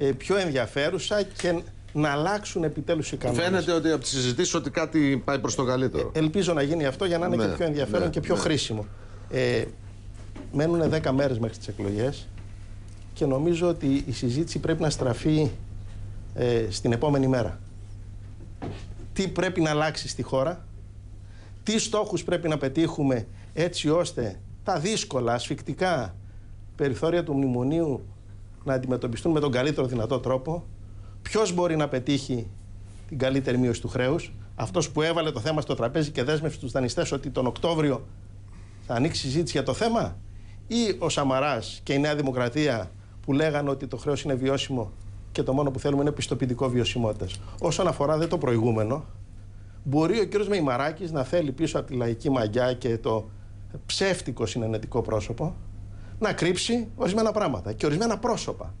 ε, πιο ενδιαφέρουσα και να αλλάξουν επιτέλους οι κανόνες. Φαίνεται ότι από τις συζητήσεις ότι κάτι πάει προς το καλύτερο. Ε, ελπίζω να γίνει αυτό για να είναι Ναι, και πιο ενδιαφέρον ναι, και πιο ναι. χρήσιμο. Ε, μένουν 10 μέρες μέχρι τις εκλογές και νομίζω ότι η συζήτηση πρέπει να στραφεί ε, στην επόμενη μέρα. Τι πρέπει να αλλάξει στη χώρα, τι στόχους πρέπει να πετύχουμε έτσι ώστε τα δύσκολα, ασφικτικά περιθώρια του μνημονίου να αντιμετωπιστούν με τον καλύτερο δυνατό τρόπο, ποιος μπορεί να πετύχει την καλύτερη μείωση του χρέους, αυτός που έβαλε το θέμα στο τραπέζι και δέσμευσε τους δανειστές ότι τον Οκτώβριο θα ανοίξει συζήτηση για το θέμα; Ή ο Σαμαράς και η Νέα Δημοκρατία που λέγανε ότι το χρέος είναι βιώσιμο και το μόνο που θέλουμε είναι πιστοποιητικό βιωσιμότητας. Όσον αφορά δε το προηγούμενο, μπορεί ο κύριος Μεϊμαράκης να θέλει πίσω από τη λαϊκή μαγιά και το ψεύτικο συνενετικό πρόσωπο να κρύψει ορισμένα πράγματα και ορισμένα πρόσωπα.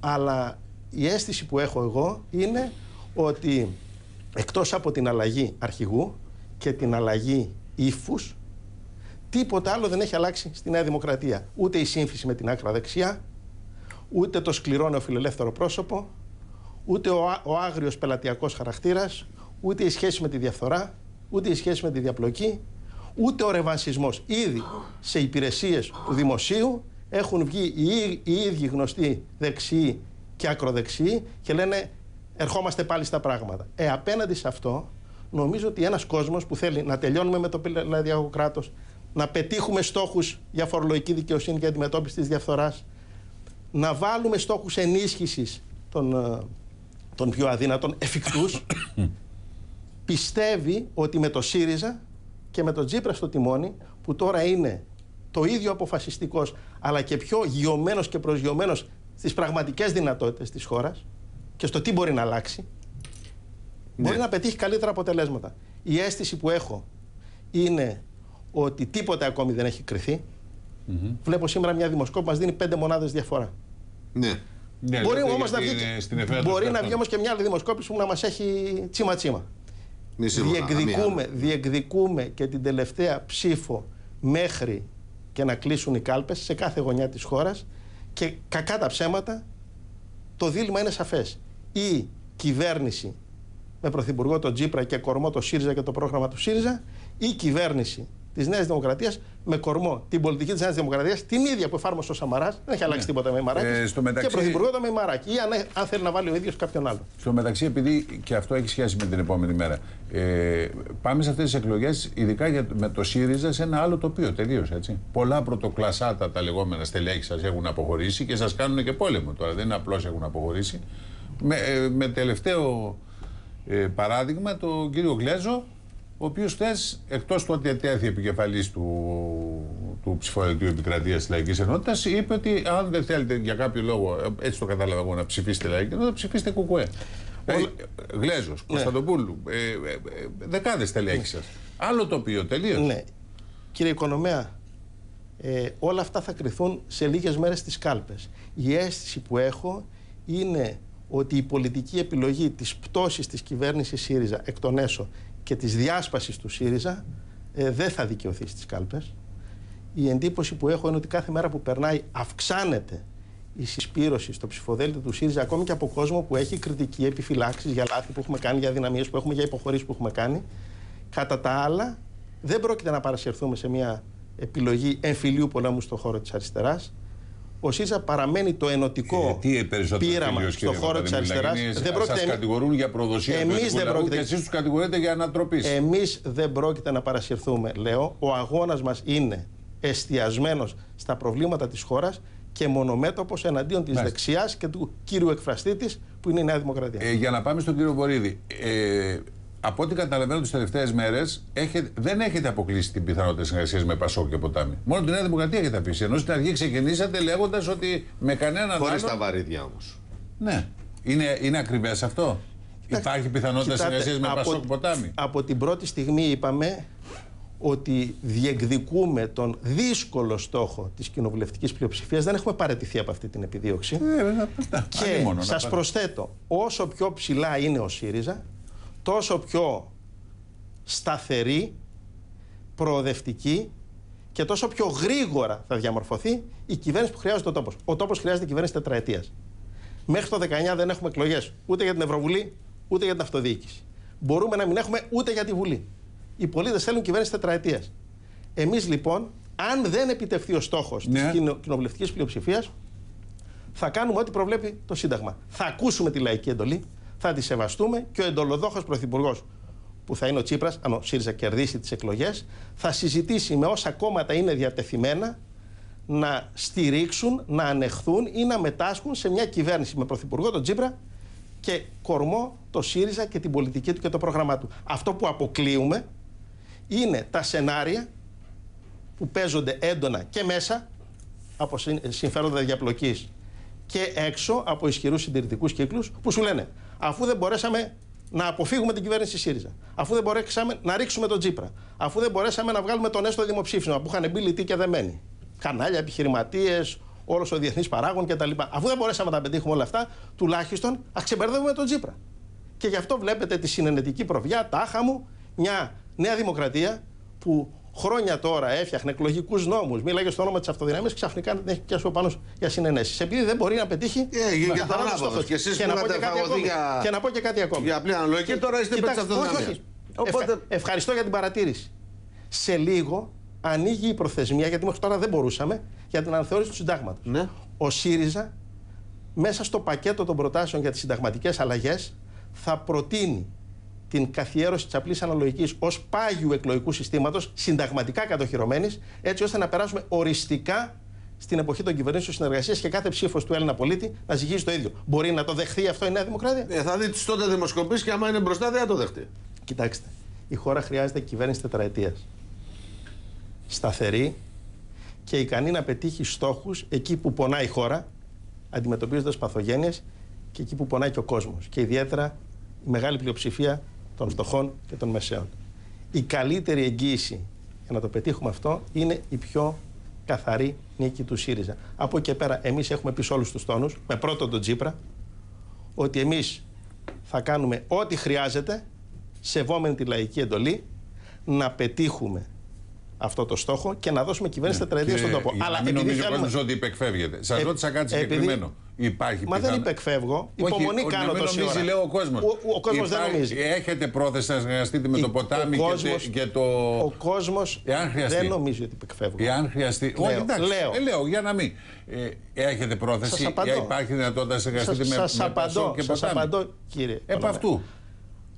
Αλλά η αίσθηση που έχω εγώ είναι ότι εκτός από την αλλαγή αρχηγού και την αλλαγή ύφους, τίποτα άλλο δεν έχει αλλάξει στη Νέα Δημοκρατία. Ούτε η σύμφυση με την άκρα δεξιά, ούτε το σκληρό νεοφιλελεύθερο πρόσωπο, ούτε ο, α- ο άγριος πελατειακός χαρακτήρας, ούτε η σχέση με τη διαφθορά, ούτε η σχέση με τη διαπλοκή, ούτε ο ρεβανσισμός. Ήδη σε υπηρεσίες του δημοσίου έχουν βγει οι, ί- οι ίδιοι γνωστοί δεξιοί και ακροδεξιοί και λένε ερχόμαστε πάλι στα πράγματα. Ε, απέναντι σε αυτό, νομίζω ότι ένας κόσμος που θέλει να τελειώνουμε με το πελατειακό κράτος, να πετύχουμε στόχους για φορολογική δικαιοσύνη και αντιμετώπιση της διαφθοράς, να βάλουμε στόχους ενίσχυσης των, ε, των πιο αδύνατων εφικτούς πιστεύει ότι με το ΣΥΡΙΖΑ και με το Τζίπρα στο τιμόνι που τώρα είναι το ίδιο αποφασιστικός αλλά και πιο γιωμένος και προσγειωμένος στις πραγματικές δυνατότητες της χώρας και στο τι μπορεί να αλλάξει μπορεί να πετύχει καλύτερα αποτελέσματα. Η αίσθηση που έχω είναι ότι τίποτε ακόμη δεν έχει κρυθεί. Βλέπω σήμερα μια δημοσκόπη μας δίνει πέντε μονάδες διαφορά. Ναι. Ναι, Μπορεί λέτε όμως να γιατί βγει, είναι στην εφέδρα μπορεί των να βγει κρατών. όμως και μια άλλη δημοσκόπηση που να μας έχει τσίμα-τσίμα. Μη σίγουρα, Διεκδικούμε, αμία. διεκδικούμε και την τελευταία ψήφο μέχρι και να κλείσουν οι κάλπες σε κάθε γωνιά της χώρας και κακά τα ψέματα το δίλημα είναι σαφές. Η κυβέρνηση με πρωθυπουργό τον Τζίπρα και κορμό το ΣΥΡΙΖΑ και το πρόγραμμα του ΣΥΡΙΖΑ ή η κυβέρνηση της Νέας Δημοκρατίας με κορμό την πολιτική της Νέας Δημοκρατίας την ίδια που εφάρμοσε ο Σαμαράς δεν έχει αλλάξει τίποτα με Μαράκη Ε, στο μεταξύ- και πρωθυπουργό το Μεϊμαράκη ή αν, αν θέλει να βάλει ο ίδιος κάποιον άλλο. Στο μεταξύ, επειδή και αυτό έχει σχέση με την επόμενη μέρα, ε, πάμε σε αυτές τις εκλογές, ειδικά για, με το ΣΥΡΙΖΑ, σε ένα άλλο τοπίο τελείως έτσι. Πολλά πρωτοκλασάτα τα λεγόμενα στελέχη σας έχουν αποχωρήσει και σας κάνουν και πόλεμο τώρα. Δεν είναι απλώς έχουν αποχωρήσει. Με, ε, με τελευταίο ε, παράδειγμα τον κύριο Γλέζο, ο οποίος χθε, εκτός του ότι ετέθη επικεφαλής του, του ψηφοδελτίου επικρατείας της Λαϊκής Ενότητας, είπε ότι αν δεν θέλετε για κάποιο λόγο, ε, έτσι το κατάλαβα εγώ, να ψηφίσετε Λαϊκή Ενότητα, ψηφίστε Κουκουέ. Ε, Γλέζος, Κωνσταντοπούλου, ε, ε, ε, δεκάδες στελέχη σας. Άλλο τοπίο, τελείως. Ναι. Κύριε Οικονομέα, ε, όλα αυτά θα κρυθούν σε λίγες μέρες στις κάλπες. Η αίσθηση που έχω είναι ότι η πολιτική επιλογή της πτώσης της κυβέρνησης ΣΥΡΙΖΑ εκ των έσω και της διάσπασης του ΣΥΡΙΖΑ ε, δεν θα δικαιωθεί στις κάλπες. Η εντύπωση που έχω είναι ότι κάθε μέρα που περνάει αυξάνεται η συσπήρωση στο ψηφοδέλτιο του ΣΥΡΙΖΑ ακόμη και από κόσμο που έχει κριτική επιφυλάξεις για λάθη που έχουμε κάνει, για δυναμίες που έχουμε, για υποχωρήσεις που έχουμε κάνει. Κατά τα άλλα, δεν πρόκειται να παρασυρθούμε σε μια επιλογή εμφυλίου πολέμου στον χώρο της αριστεράς. Ο ΣΥΡΙΖΑ παραμένει το ενωτικό Ε, τι περισσότερο πείραμα φίλος, στον κύριε χώρο της Παπαδημούλη, αριστεράς. είναι- Δεν σας πρόκειται, κατηγορούν για προδοσία Εμείς του ελληνικού δεν λαού πρόκειται- και εσείς τους κατηγορείτε για ανατροπής. εμείς δεν πρόκειται να παρασυρθούμε, λέω. Ο αγώνας μας είναι εστιασμένος στα προβλήματα της χώρας και μονομέτωπος εναντίον της Μάλιστα. δεξιάς και του κύριου εκφραστή της που είναι η Νέα Δημοκρατία. Ε, για να πάμε στον κύριο Βορύδη. Ε, από ό,τι καταλαβαίνω τις τελευταίες μέρες, δεν έχετε αποκλείσει την πιθανότητα συνεργασίας με Πασόκ και Ποτάμι. Μόνο τη Νέα Δημοκρατία έχετε αφήσει. Ενώ στην αρχή ξεκινήσατε λέγοντας ότι με κανέναν Χωρίς άλλον. τα βαρύδια όμως. Ναι. Είναι, είναι ακριβές αυτό; Υπάρχει πιθανότητα Κοιτάτε, συνεργασίας με από- Πασόκ Ποτάμι; Από την πρώτη στιγμή είπαμε ότι διεκδικούμε τον δύσκολο στόχο της κοινοβουλευτικής πλειοψηφίας. Δεν έχουμε παραιτηθεί από αυτή την επιδίωξη. Ε, βέβαια, αυτά. Και Αλλήμωνο να σας πάτε. προσθέτω, όσο πιο ψηλά είναι ο ΣΥΡΙΖΑ, τόσο πιο σταθερή, προοδευτική και τόσο πιο γρήγορα θα διαμορφωθεί η κυβέρνηση που χρειάζεται ο τόπος. Ο τόπος χρειάζεται κυβέρνηση τετραετίας. Μέχρι το 19 δεν έχουμε εκλογές ούτε για την Ευρωβουλή ούτε για την αυτοδιοίκηση. Μπορούμε να μην έχουμε ούτε για τη Βουλή. Οι πολίτες θέλουν κυβέρνηση τετραετίας. Εμείς λοιπόν, αν δεν επιτευχθεί ο στόχος Ναι. τη κοινοβουλευτικής πλειοψηφίας, θα κάνουμε ό,τι προβλέπει το Σύνταγμα. Θα ακούσουμε τη λαϊκή εντολή, θα τη σεβαστούμε και ο εντολοδόχος πρωθυπουργός, που θα είναι ο Τσίπρας, αν ο ΣΥΡΙΖΑ κερδίσει τις εκλογές, θα συζητήσει με όσα κόμματα είναι διατεθειμένα να στηρίξουν, να ανεχθούν ή να μετάσχουν σε μια κυβέρνηση με πρωθυπουργό τον Τσίπρα και κορμό το ΣΥΡΙΖΑ και την πολιτική του και το πρόγραμμά του. Αυτό που αποκλείουμε είναι τα σενάρια που παίζονται έντονα και μέσα από συν- συμφέροντα διαπλοκής και έξω από ισχυρούς συντηρητικούς κύκλους που σου λένε αφού δεν μπορέσαμε να αποφύγουμε την κυβέρνηση ΣΥΡΙΖΑ, αφού δεν μπορέσαμε να ρίξουμε τον Τζίπρα, αφού δεν μπορέσαμε να βγάλουμε τον έστω δημοψήφισμα που είχαν μπει λιτοί και δεμένοι, κανάλια, επιχειρηματίες, όλος ο διεθνής παράγων κτλ. Αφού δεν μπορέσαμε να τα πετύχουμε όλα αυτά, τουλάχιστον ας ξεμπερδεύουμε τον Τζίπρα. Και γι' αυτό βλέπετε τη συνενετική προβιά, τάχα μου, μια νέα δημοκρατία που χρόνια τώρα έφτιαχνε εκλογικούς νόμους, μίλαγε στο όνομα της αυτοδυναμίας, ξαφνικά δεν έχει πιάσει ο πάνω για συνενέσεις. Επειδή δεν μπορεί να πετύχει. Ε, για- για καθαρά τον τους άποδο. στόχους. Και εσείς να πω πήγατε και κάτι φαγωδί ακόμη. για- Και να πω και κάτι ακόμη. Για απλή αναλογική, τώρα είστε υπέρ της Κοιτάξτε, όχι, αυτοδυναμίας. όχι. Οπότε- Ευχα- Ευχαριστώ για την παρατήρηση. Σε λίγο ανοίγει η προθεσμία, γιατί μέχρι τώρα δεν μπορούσαμε, για την αναθεώρηση του συντάγματος. Ναι. Ο ΣΥΡΙΖΑ, μέσα στο πακέτο των προτάσεων για τις συνταγματικές αλλαγές, θα προτείνει την καθιέρωση της απλής αναλογικής ως πάγιου εκλογικού συστήματος, συνταγματικά κατοχυρωμένης, έτσι ώστε να περάσουμε οριστικά στην εποχή των κυβερνήσεων συνεργασίας και κάθε ψήφος του Έλληνα πολίτη να ζυγίζει το ίδιο. Μπορεί να το δεχθεί αυτό η Νέα Δημοκρατία; Ε, θα δει τι τότε δημοσκοπήσει και άμα είναι μπροστά δεν θα το δεχτεί. Κοιτάξτε, η χώρα χρειάζεται κυβέρνηση τετραετίας. Σταθερή και ικανή να πετύχει στόχους εκεί που πονάει η χώρα, αντιμετωπίζοντας παθογένειες και εκεί που πονάει και ο κόσμος. Και ιδιαίτερα η μεγάλη πλειοψηφία των φτωχών και των μεσαίων. Η καλύτερη εγγύηση για να το πετύχουμε αυτό είναι η πιο καθαρή νίκη του ΣΥΡΙΖΑ. Από εκεί και πέρα, εμείς έχουμε πει σε όλους τους τόνους, με πρώτον τον Τζίπρα, ότι εμείς θα κάνουμε ό,τι χρειάζεται, σεβόμενη τη λαϊκή εντολή, να πετύχουμε αυτό το στόχο και να δώσουμε κυβέρνηση τετραετία στον τόπο. Αλλά μην νομίζει ο κόσμος ότι υπεκφεύγεται. Σας Ε, ρώτησα κάτι επειδή- συγκεκριμένο. Υπάρχει Μα δεν πιθανό- υπεκφεύγω. Όχι, Υπομονή ο- κάνω να μην τόση νομίζεις, ώρα. λέει ο κόσμος. Ο, ο κόσμος δεν νομίζει. Έχετε πρόθεση να συνεργαστείτε με Η- το ποτάμι ο και, κόσμος- τε- και το. Ο κόσμος Εάν χρειαστεί. δεν νομίζει ότι υπεκφεύγω. Εάν χρειαστεί. Λέω, Όχι, εντάξει. λέω. Ε, λέω για να μην. Ε, έχετε πρόθεση. Σας απαντώ. Ε, Υπάρχει δυνατότητα να συνεργαστείτε με, σας με απαντώ, Πασόκ και σας ποτάμι. απαντώ, κύριε. Επ' Οικονομέ. αυτού.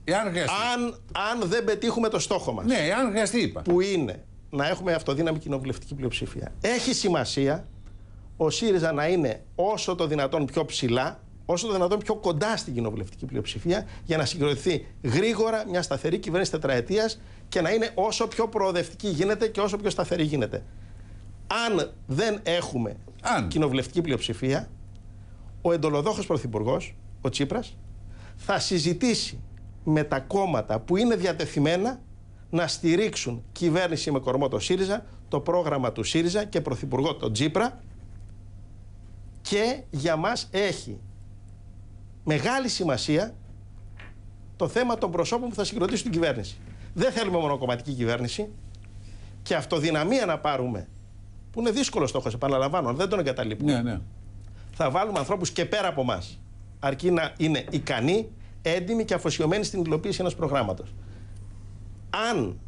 Εάν χρειαστεί. Αν, αν δεν πετύχουμε το στόχο μας, Ναι, εάν χρειαστεί, είπα. που είναι να έχουμε αυτοδύναμη κοινοβουλευτική πλειοψηφία. Έχει σημασία ο ΣΥΡΙΖΑ να είναι όσο το δυνατόν πιο ψηλά, όσο το δυνατόν πιο κοντά στην κοινοβουλευτική πλειοψηφία, για να συγκροτηθεί γρήγορα μια σταθερή κυβέρνηση τετραετίας και να είναι όσο πιο προοδευτική γίνεται και όσο πιο σταθερή γίνεται. Αν δεν έχουμε Αν. κοινοβουλευτική πλειοψηφία, ο εντολοδόχος πρωθυπουργός, ο Τσίπρας, θα συζητήσει με τα κόμματα που είναι διατεθειμένα να στηρίξουν κυβέρνηση με κορμό το ΣΥΡΙΖΑ, το πρόγραμμα του ΣΥΡΙΖΑ και πρωθυπουργό τον Τσίπρα και για μας έχει μεγάλη σημασία το θέμα των προσώπων που θα συγκροτήσουν την κυβέρνηση. Δεν θέλουμε μονοκομματική κυβέρνηση και αυτοδυναμία να πάρουμε, που είναι δύσκολο στόχος, επαναλαμβάνω, αν δεν τον εγκαταλείπουμε Ναι, ναι. θα βάλουμε ανθρώπους και πέρα από εμά. Αρκεί να είναι ικανοί, έντιμοι και αφοσιωμένοι στην υλοποίηση ενός προγράμματος. Αν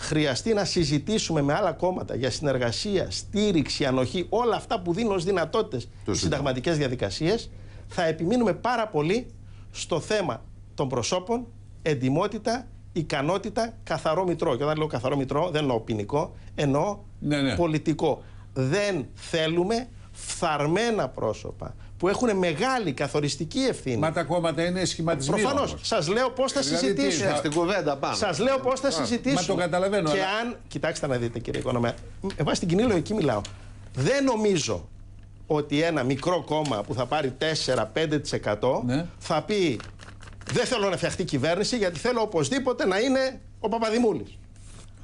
χρειαστεί να συζητήσουμε με άλλα κόμματα για συνεργασία, στήριξη, ανοχή, όλα αυτά που δίνουν ως δυνατότητες οι συνταγματικές διαδικασίες, θα επιμείνουμε πάρα πολύ στο θέμα των προσώπων, εντιμότητα, ικανότητα, καθαρό μητρό. Και όταν λέω καθαρό μητρό, δεν εννοώ ποινικό, εννοώ Ναι, ναι. πολιτικό. Δεν θέλουμε φθαρμένα πρόσωπα που έχουν μεγάλη καθοριστική ευθύνη. Μα τα κόμματα είναι σχηματισμένα. Προφανώς. όμως. Σας λέω πώς θα Δηλαδή, τι, συζητήσουμε. θα- Στην κουβέντα πάμε. Σας λέω πώς θα συζητήσουμε. Μα το καταλαβαίνω, Και αλλά- αν. Κοιτάξτε να δείτε, κύριε Οικονομέα. Με βάση την κοινή λογική μιλάω. Δεν νομίζω ότι ένα μικρό κόμμα που θα πάρει 4-5% Ναι. θα πει Δεν θέλω να φτιαχτεί κυβέρνηση γιατί θέλω οπωσδήποτε να είναι ο Παπαδημούλης.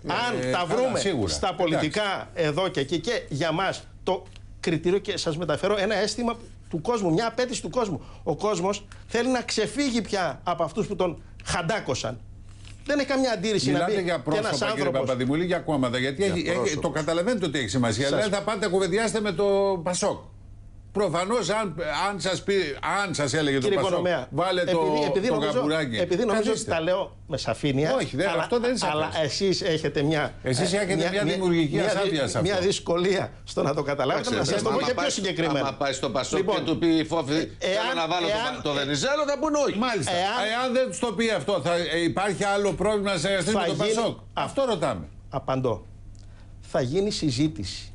Αν Ε, τα καλά, βρούμε σίγουρα. στα πολιτικά εδώ και εκεί και για μας το κριτήριο και σας μεταφέρω ένα αίσθημα του κόσμου, μια απέτηση του κόσμου. Ο κόσμος θέλει να ξεφύγει πια από αυτούς που τον χαντάκωσαν. Δεν έχει καμιά αντίρρηση να Μιλάτε πει για και ένας πρόσωπα, κύριε άνθρωπος Παπαδημούλη, για κόμματα. Γιατί έχει- έχει- πρόσωπος. το καταλαβαίνετε ότι έχει σημασία. Σας- Δηλαδή θα πάτε να κουβεντιάσετε με το Πασόκ. Προφανώς, αν, αν σας αν σας έλεγε Κύριε το Πασόκ, Οικονομέα, βάλε το, επειδή το νομίζω, καμπουράκι. επειδή νομίζω ότι καθίστε. τα λέω με σαφήνεια. Όχι, δεν- αλλά, αυτό δεν είναι σαφές. Αλλά εσείς έχετε μια. Εσείς ε, έχετε μια δημιουργική μια, ασάφεια σε αυτό. Μια δυσκολία στο να το καταλάβετε. Να σας το πω και πιο συγκεκριμένα. Αν πάει στο Πασόκ Λοιπόν, και του πει η Φόφη, ε, θέλω εάν- να βάλω το εάν- πα- το Βενιζέλο, θα πούνε όχι. Μάλιστα. Εάν- Εάν, δεν του το πει αυτό, θα ε, υπάρχει άλλο πρόβλημα να συνεργαστεί Θα με τον γίνει- Πασόκ. Αυτό ρωτάμε. Απαντώ. Θα γίνει συζήτηση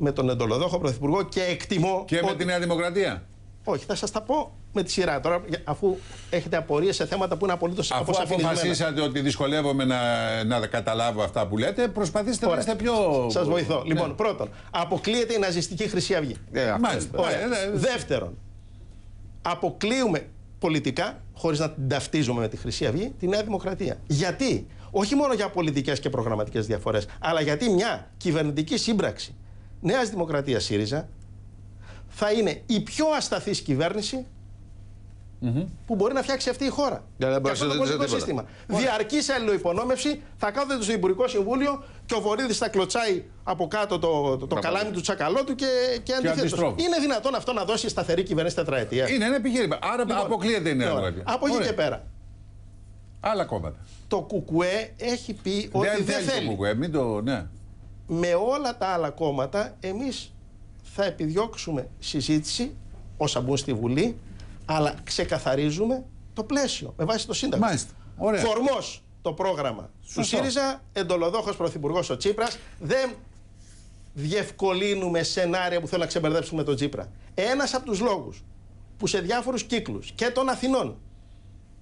με τον εντολοδόχο πρωθυπουργό και εκτιμώ. Και με ότι- τη Νέα Δημοκρατία. Όχι, θα σας τα πω με τη σειρά τώρα, για- αφού έχετε απορίες σε θέματα που είναι απολύτως Αφού αποσαφηνισμένα. αποφασίσατε ότι δυσκολεύομαι να, να καταλάβω αυτά που λέτε, προσπαθήστε να είστε πιο. Σας βοηθώ. Ναι. Λοιπόν, πρώτον, αποκλείεται η ναζιστική Χρυσή Αυγή. Ε, αυτό Μάλιστα. είναι. Ωραία. Ε, ναι, ναι. Δεύτερον, αποκλείουμε πολιτικά, χωρίς να την ταυτίζουμε με τη Χρυσή Αυγή, τη Νέα Δημοκρατία. Γιατί, όχι μόνο για πολιτικές και προγραμματικές διαφορές, αλλά γιατί μια κυβερνητική σύμπραξη Νέας Δημοκρατίας ΣΥΡΙΖΑ θα είναι η πιο ασταθής κυβέρνηση που μπορεί να φτιάξει αυτή η χώρα. Για να Και μπορείς αυτό να το ζητήσει πολιτικό τίποτα. σύστημα. Διαρκή αλληλοϊπονόμευση, θα κάθεται στο Υπουργικό Συμβούλιο και ο Βορύδης θα κλωτσάει από κάτω το, το, το καλάμι του τσακαλώτου και, και αντιθέτως. αντιστρόφως. Είναι δυνατόν αυτό να δώσει σταθερή κυβέρνηση τετραετία; Είναι ένα επιχείρημα. Άρα Λοιπόν, αποκλείεται η Νέα τώρα, Δημοκρατία. Από εκεί Ωραία. και πέρα. Άλλα κόμματα. Το ΚΚΕ έχει πει ότι δεν δεν θέλει θέλει. το κουκουέ, μην το. Ναι. Με όλα τα άλλα κόμματα, εμείς θα επιδιώξουμε συζήτηση όσα μπουν στη Βουλή, αλλά ξεκαθαρίζουμε το πλαίσιο με βάση το Σύνταγμα. Μάλιστα. Ωραία. Κορμός το πρόγραμμα του Σωστό. ΣΥΡΙΖΑ, εντολοδόχος πρωθυπουργός ο Τσίπρας, δεν διευκολύνουμε σενάρια που θέλουν να ξεμπερδέψουμε τον Τσίπρα. Ένας από τους λόγους που σε διάφορους κύκλους και των Αθηνών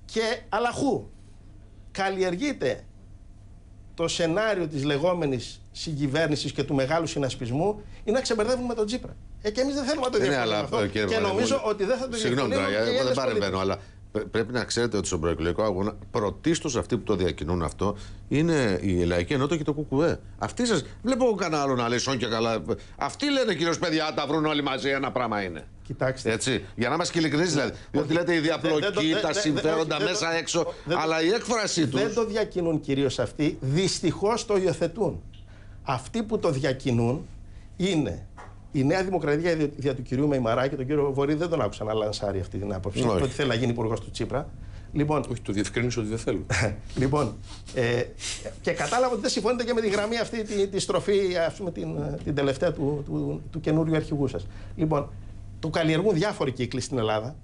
και Αλαχού καλλιεργείται το σενάριο της λεγόμενης συγκυβέρνησης και του μεγάλου συνασπισμού είναι να ξεμπερδεύουμε τον Τσίπρα. Ε, και εμείς δεν θέλουμε να το Ναι, διευκολύνουμε αλλά αυτό. κύριε Και Παπαδημούλη, νομίζω ότι δεν θα το Συγγνώμη τώρα, διευκολύνουν και οι εγώ δεν Έλληνες παρεμβαίνω, πολίτες. αλλά πρέ- πρέπει να ξέρετε ότι στον προεκλογικό αγώνα πρωτίστως αυτοί που το διακινούν αυτό είναι η Λαϊκή Ενότητα και το ΚΚΕ. Αυτοί σας. Βλέπω εγώ κανένα άλλο να λέει σόν και καλά. Αυτοί λένε κυρίω παιδιά, αν τα βρουν όλοι μαζί, ένα πράγμα είναι. Κοιτάξτε. Έτσι, για να είμαστε ειλικρινείς δηλαδή. Διότι λέτε η δεν το- διαπλοκή, δεν- τα δεν- συμφέροντα όχι, δεν μέσα το- έξω, δεν το- αλλά η έκφρασή του. Δεν το διακινούν κυρίως αυτοί, δυστυχώς το υιοθετούν. Αυτοί που το διακινούν είναι η Νέα Δημοκρατία δια- δια του κυρίου Μεϊμαράκη, τον κύριο Βορύδη δεν τον άκουσα να λανσάρει αυτή την άποψη, Όχι. το ότι θέλει να γίνει υπουργός του Τσίπρα. Λοιπόν, Όχι, το διευκρίνησε ότι δεν θέλουν. λοιπόν ε, και κατάλαβα ότι δεν συμφωνείτε και με τη γραμμή αυτή, τη, τη στροφή, ας πούμε, την, την τελευταία του, του, του καινούριου αρχηγού σας. Λοιπόν, το καλλιεργούν διάφοροι κύκλοι στην Ελλάδα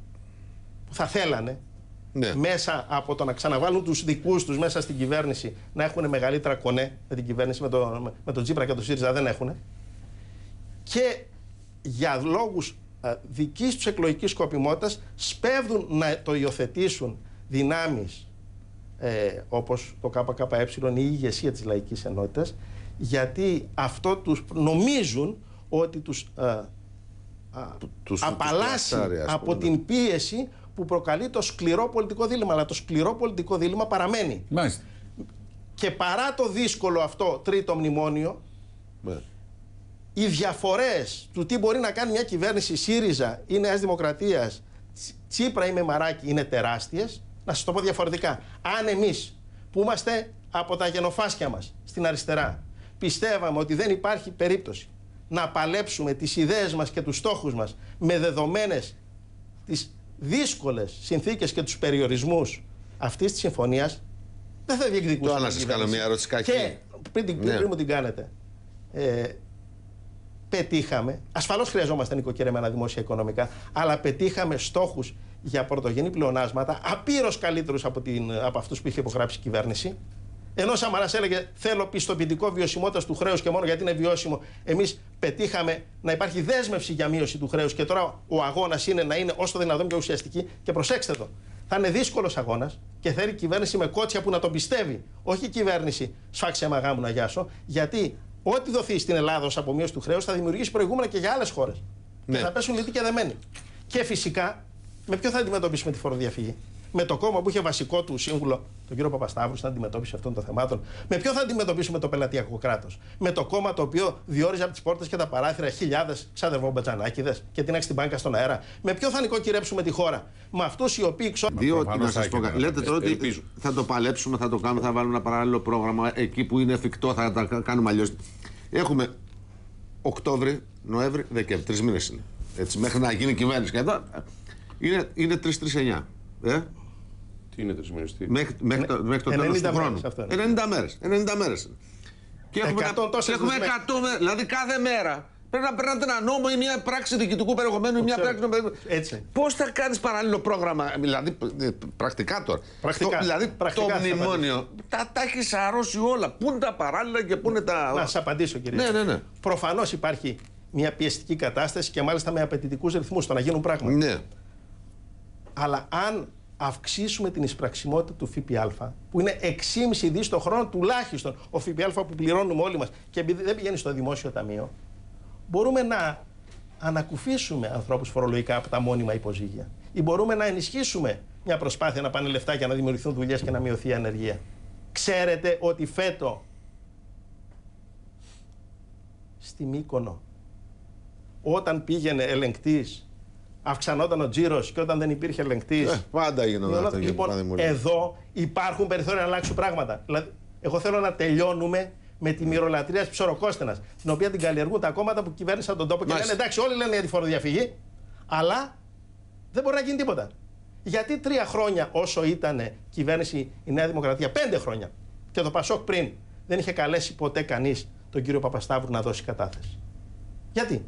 που θα θέλανε Ναι. μέσα από το να ξαναβάλουν τους δικούς τους μέσα στην κυβέρνηση να έχουν μεγαλύτερα κονέ με την κυβέρνηση, με, το, με, με τον Τζίπρα και τον ΣΥΡΙΖΑ δεν έχουν. Και για λόγους α, δικής τους εκλογικής σκοπιμότητας σπέβδουν να το υιοθετήσουν δυνάμεις ε, όπως το ΚΚΕ ή η ηγεσία της Λαϊκής Ενότητας γιατί αυτό τους νομίζουν ότι τους α, α, τους- τους απαλλάσσει πλασάρει, ας από πούμε. την πίεση που προκαλεί το σκληρό πολιτικό δίλημα. Αλλά το σκληρό πολιτικό δίλημα παραμένει. Μάλιστα. Και παρά το δύσκολο αυτό τρίτο μνημόνιο, Ναι. Οι διαφορές του τι μπορεί να κάνει μια κυβέρνηση ΣΥΡΙΖΑ ή Νέας Δημοκρατίας, Τσι- Τσίπρα ή Μεμαράκη είναι τεράστιες. Να σας το πω διαφορετικά. Αν εμείς που είμαστε από τα γενοφάσκια μας στην αριστερά πιστεύαμε ότι δεν υπάρχει περίπτωση να παλέψουμε τις ιδέες μας και τους στόχους μας με δεδομένες τις δύσκολες συνθήκες και τους περιορισμούς αυτής της συμφωνίας δεν θα διεκδικούσαμε. Τώρα να την σας κάνω κυβέρνηση. μια ερώτηση κακή. Και πριν, την- Ναι. πριν μου την κάνετε. Ε, πετύχαμε, ασφαλώς χρειαζόμαστε νοικοκυρεμένα δημόσια οικονομικά, αλλά πετύχαμε στόχους για πρωτογενή πλεονάσματα απείρως καλύτερους από, την, από αυτούς που είχε υπογράψει η κυβέρνηση. Ενώ ο Σαμαράς έλεγε θέλω πιστοποιητικό βιωσιμότητας του χρέους και μόνο γιατί είναι βιώσιμο, εμείς πετύχαμε να υπάρχει δέσμευση για μείωση του χρέους και τώρα ο αγώνας είναι να είναι όσο το δυνατόν πιο ουσιαστική και προσέξτε το. Θα είναι δύσκολος αγώνας και θέλει η κυβέρνηση με κότσια που να τον πιστεύει. Όχι η κυβέρνηση σφάξε μαγά μου να γιάσω, γιατί ό,τι δοθεί στην Ελλάδα ως απομείωση του χρέους θα δημιουργήσει προηγούμενα και για άλλες χώρες. Ναι. Και θα πέσουν λυτοί και δεμένοι. Και φυσικά, με ποιο θα αντιμετωπίσουμε τη φοροδιαφυγή; Με το κόμμα που είχε βασικό του σύμβουλο, τον κύριο Παπασταύρου, στην αντιμετώπιση αυτών των θεμάτων. Με ποιο θα αντιμετωπίσουμε το πελατειακό κράτος; Με το κόμμα το οποίο διόριζε από τις πόρτες και τα παράθυρα χιλιάδες ξαδερβόμπατζανάκιδε και την έχει την μπάνκα στον αέρα. Με ποιο θα νοικοκυρέψουμε τη χώρα; Με αυτούς οι οποίοι ξό... Διότι προφανώς να θα σα πω έχει κάτι. ένα Λέτε τώρα ότι ελπίζω. θα το παλέψουμε, θα το κάνουμε, θα βάλουμε ένα παράλληλο πρόγραμμα. Εκεί που είναι εφικτό θα τα κάνουμε αλλιώς. Έχουμε Οκτώβρη, Νοέμβρη, Δεκέμβρη. Τρεις μήνες είναι. Έτσι, μέχρι να γίνει κυβέρνηση. Και εδώ είναι, είναι 3-3-9. Ε; Τι είναι τρισμηνιστή. Μέχρι, μέχρι, το, μέχρι το 90 τέλος του χρόνου. μέρες αυτό είναι. 90 μέρες. 90 μέρες. Και έχουμε, Εκατό τόσες έχουμε δεσμεύσεις. 100 μέρες. Δηλαδή κάθε μέρα πρέπει να περνάτε ένα νόμο ή μια πράξη διοικητικού περιεχομένου ή μια ξέρω. πράξη. νομπε- Έτσι. Πώς θα κάνεις παράλληλο πρόγραμμα, δηλαδή ε, πρακτικά τώρα. Πρακτικά. Το, δηλαδή Πρακτικά το θα μνημόνιο τα, τα έχεις αρρώσει όλα. Πού είναι τα παράλληλα και πού είναι τα. Να σας απαντήσω, κύριε. Ναι, ναι, ναι. Προφανώς υπάρχει μια πιεστική κατάσταση και μάλιστα με απαιτητικούς ρυθμούς στο να γίνουν πράγματα. Ναι. Αλλά αν αυξήσουμε την εισπραξιμότητα του ΦΠΑ, που είναι 6,5 δις το χρόνο τουλάχιστον ο ΦΠΑ που πληρώνουμε όλοι μας και επειδή δεν πηγαίνει στο δημόσιο ταμείο, μπορούμε να ανακουφίσουμε ανθρώπους φορολογικά από τα μόνιμα υποζύγια. Ή μπορούμε να ενισχύσουμε μια προσπάθεια να πάνε λεφτά για να δημιουργηθούν δουλειές και να μειωθεί η ανεργία. Ξέρετε ότι φέτο στη Μύκονο όταν πήγαινε ελεγκτής αυξανόταν ο τζίρος και όταν δεν υπήρχε ελεγκτής Ε, πάντα γίνονται Όλα- αυτά. Λοιπόν, πάντα μου λέει. εδώ υπάρχουν περιθώρια να αλλάξουν πράγματα. Δηλαδή, εγώ θέλω να τελειώνουμε με τη μυρολατρεία της ψωροκόστενας, την οποία την καλλιεργούν τα κόμματα που κυβέρνησαν τον τόπο και Μάλιστα. λένε εντάξει, όλοι λένε για τη φοροδιαφυγή, αλλά δεν μπορεί να γίνει τίποτα. Γιατί τρία χρόνια όσο ήταν κυβέρνηση η Νέα Δημοκρατία, πέντε χρόνια και το Πασόκ πριν δεν είχε καλέσει ποτέ κανείς τον κύριο Παπασταύρου να δώσει κατάθεση. Γιατί;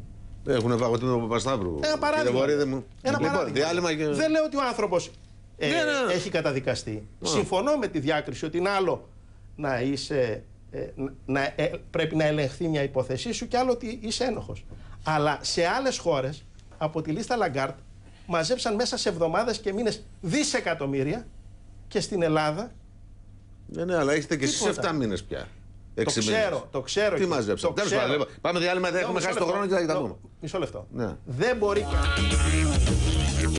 Έχουν φαγωτή με τον Παπασταύρου. Ένα παράδειγμα. Κύριε Βορύδη μου. Ένα λοιπόν, παράδειγμα. διάλειμμα και. Δεν λέω ότι ο άνθρωπος ε, Ναι, ναι. έχει καταδικαστεί. Συμφωνώ με τη διάκριση ότι είναι άλλο να είσαι. ε, να, ε, πρέπει να ελεγχθεί μια υπόθεσή σου και άλλο ότι είσαι ένοχος. Αλλά σε άλλες χώρες από τη λίστα Λαγκάρντ μαζέψαν μέσα σε εβδομάδες και μήνες δισεκατομμύρια και στην Ελλάδα Ναι, ναι, αλλά έχετε και εσείς Τίποτα. 7 μήνες πια. Το Έξι μήνες. ξέρω, το ξέρω. Τι κύριε, μαζέψατε. το Τέλος πάντων, ξέρω. λοιπόν, πάμε διάλειμμα, δεν Ναι, έχουμε μισό χάσει τον λεπτό. χρόνο και θα τα Ναι, δούμε. Μισό λεπτό. Ναι. Δεν μπορεί.